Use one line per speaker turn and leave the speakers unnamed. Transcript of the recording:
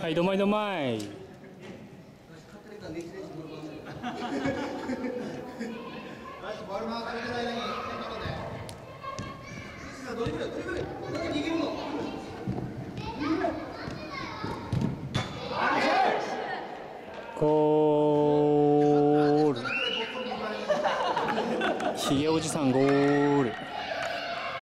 はいどまいどまい。ゴール。ひげおじさんゴール。